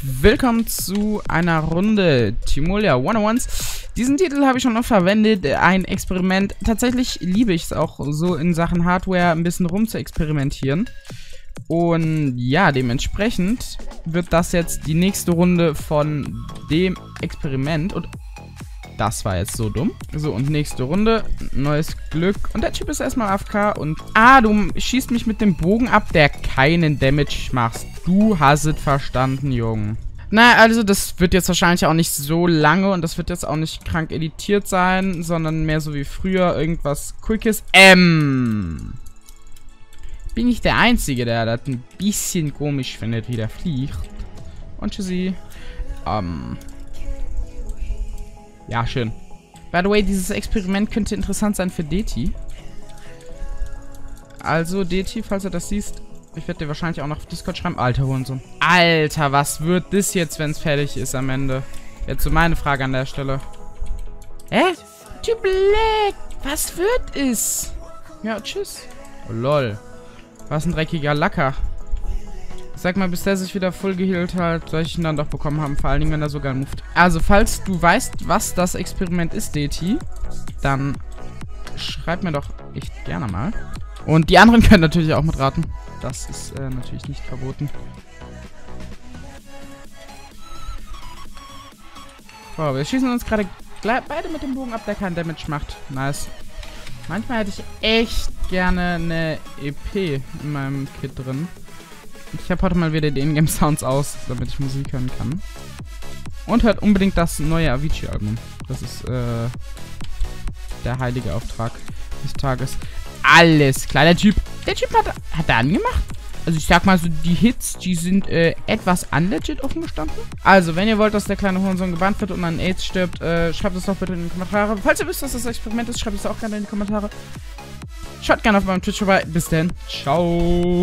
Willkommen zu einer Runde Timolia 101s. Diesen Titel habe ich schon noch verwendet, ein Experiment. Tatsächlich liebe ich es auch so in Sachen Hardware ein bisschen rum zu experimentieren. Und ja, dementsprechend wird das jetzt die nächste Runde von dem Experiment. Und das war jetzt so dumm. So, und nächste Runde. Neues Glück. Und der Typ ist erstmal AFK. Und, ah, du schießt mich mit dem Bogen ab, der keinen Damage macht. Du hast es verstanden, Junge. Naja, also das wird jetzt wahrscheinlich auch nicht so lange und das wird jetzt auch nicht krank editiert sein, sondern mehr so wie früher irgendwas Quickes. Ähm. Bin ich der Einzige, der das ein bisschen komisch findet, wie der fliegt. Und tschüssi. Ähm. Ja, schön. By the way, dieses Experiment könnte interessant sein für Deti. Also, Deti, falls du das siehst, ich werde dir wahrscheinlich auch noch auf Discord schreiben. Alter Hurensohn. Alter, was wird das jetzt, wenn es fertig ist am Ende? Jetzt so meine Frage an der Stelle. Hä? Typ Black. Was wird es? Ja, tschüss. Oh, lol. Was ein dreckiger Lacker. Sag mal, bis der sich wieder voll geheilt hat, soll ich ihn dann doch bekommen haben. Vor allen Dingen, wenn er sogar moved. Also, falls du weißt, was das Experiment ist, DT, dann schreib mir doch echt gerne mal. Und die anderen können natürlich auch mitraten. Das ist äh, natürlich nicht verboten. Wow, wir schießen uns gerade beide mit dem Bogen ab, der keinen Damage macht. Nice. Manchmal hätte ich echt gerne eine EP in meinem Kit drin. Ich habe heute mal wieder die Ingame-Sounds aus, damit ich Musik hören kann. Und hört unbedingt das neue Avicii-Album. Das ist äh, der heilige Auftrag des Tages. Alles klar, der Typ, der Typ hat, hat er angemacht? Also ich sag mal so, die Hits, die sind äh, etwas unlegit offen gestanden. Also, wenn ihr wollt, dass der kleine Hurensohn gebannt wird und an AIDS stirbt, äh, schreibt es doch bitte in die Kommentare. Falls ihr wisst, dass das Experiment ist, schreibt es auch gerne in die Kommentare. Schaut gerne auf meinem Twitch vorbei. Bis dann. Ciao.